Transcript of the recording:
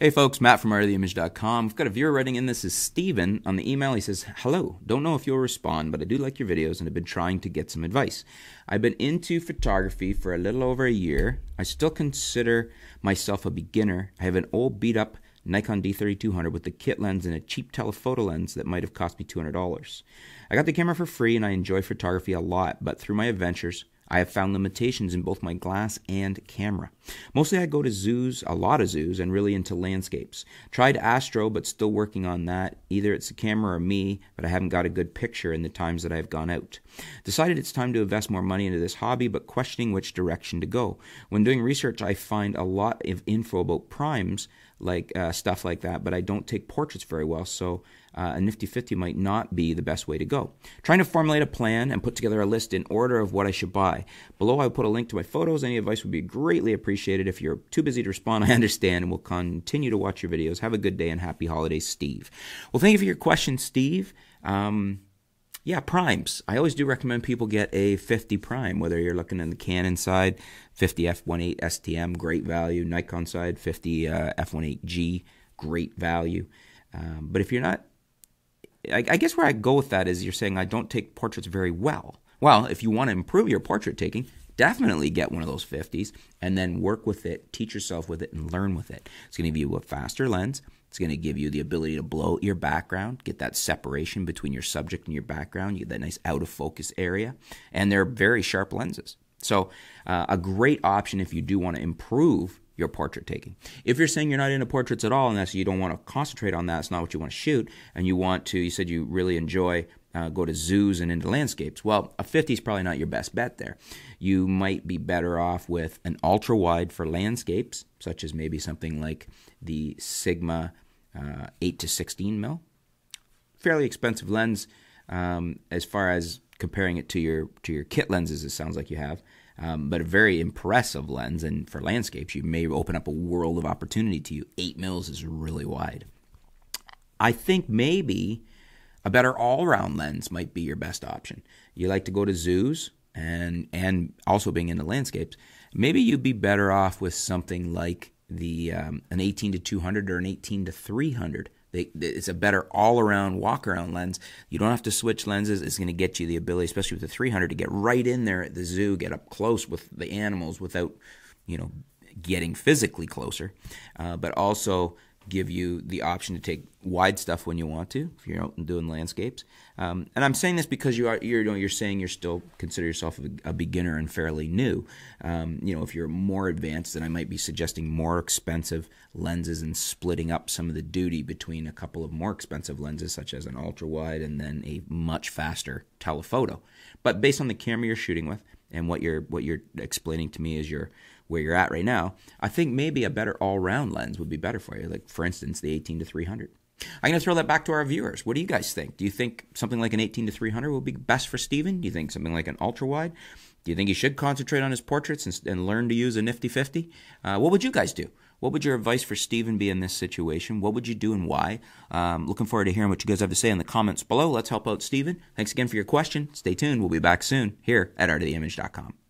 Hey folks, Matt from artoftheimage.com. I've got a viewer writing in. This is Steven. On the email, he says, Hello, don't know if you'll respond, but I do like your videos and have been trying to get some advice. I've been into photography for a little over a year. I still consider myself a beginner. I have an old beat up Nikon D3200 with a kit lens and a cheap telephoto lens that might have cost me $200. I got the camera for free and I enjoy photography a lot, but through my adventures, I have found limitations in both my glass and camera. Mostly I go to zoos, a lot of zoos, and really into landscapes. Tried Astro, but still working on that. Either it's the camera or me, but I haven't got a good picture in the times that I've gone out. Decided it's time to invest more money into this hobby, but questioning which direction to go. When doing research, I find a lot of info about primes, like uh, stuff like that, but I don't take portraits very well, so uh, a Nifty 50 might not be the best way to go. Trying to formulate a plan and put together a list in order of what I should buy. Below, I will put a link to my photos. Any advice would be greatly appreciated. If you're too busy to respond, I understand and we'll continue to watch your videos. Have a good day and happy holidays, Steve. Well, thank you for your question, Steve. Um, yeah, primes. I always do recommend people get a 50 prime, whether you're looking in the Canon side, 50 f1.8 STM, great value. Nikon side, 50 uh, f1.8G, great value. Um, but if you're not I, I guess where I go with that is you're saying I don't take portraits very well. Well, if you want to improve your portrait taking, definitely get one of those 50s and then work with it, teach yourself with it, and learn with it. It's going to give you a faster lens. It's going to give you the ability to blow your background, get that separation between your subject and your background. You get that nice out of focus area. And they're very sharp lenses. So, uh, a great option if you do want to improve your portrait taking. If you're saying you're not into portraits at all and that's you don't want to concentrate on that, it's not what you want to shoot, and you want to, you said you really enjoy uh, go to zoos and into landscapes. Well, a 50 is probably not your best bet there. You might be better off with an ultra wide for landscapes, such as maybe something like the Sigma uh, 8 to 16 mil. Fairly expensive lens um, as far as comparing it to your to your kit lenses. It sounds like you have um, but a very impressive lens. And for landscapes, you may open up a world of opportunity to you. Eight mils is really wide. I think maybe a better all-round lens might be your best option. You like to go to zoos and and also being into landscapes. Maybe you'd be better off with something like the um, an 18 to 200 or an 18 to 300 they, it's a better all around walk around lens. You don't have to switch lenses. It's going to get you the ability, especially with the 300, to get right in there at the zoo, get up close with the animals without, you know, getting physically closer, uh, but also give you the option to take wide stuff when you want to if you're out and doing landscapes. Um, and I'm saying this because you are you're you know, you're saying you're still consider yourself a, a beginner and fairly new. Um, you know, if you're more advanced, then I might be suggesting more expensive lenses and splitting up some of the duty between a couple of more expensive lenses, such as an ultra wide and then a much faster telephoto. But based on the camera you're shooting with and what you're what you're explaining to me is your where you're at right now, I think maybe a better all round lens would be better for you. Like, for instance, the 18 to 300. I'm going to throw that back to our viewers. What do you guys think? Do you think something like an 18 to 300 will be best for Steven? Do you think something like an ultra wide? Do you think he should concentrate on his portraits and, and learn to use a nifty 50? Uh, what would you guys do? What would your advice for Steven be in this situation? What would you do and why? Um, looking forward to hearing what you guys have to say in the comments below. Let's help out Steven. Thanks again for your question. Stay tuned. We'll be back soon here at artoftheimage.com.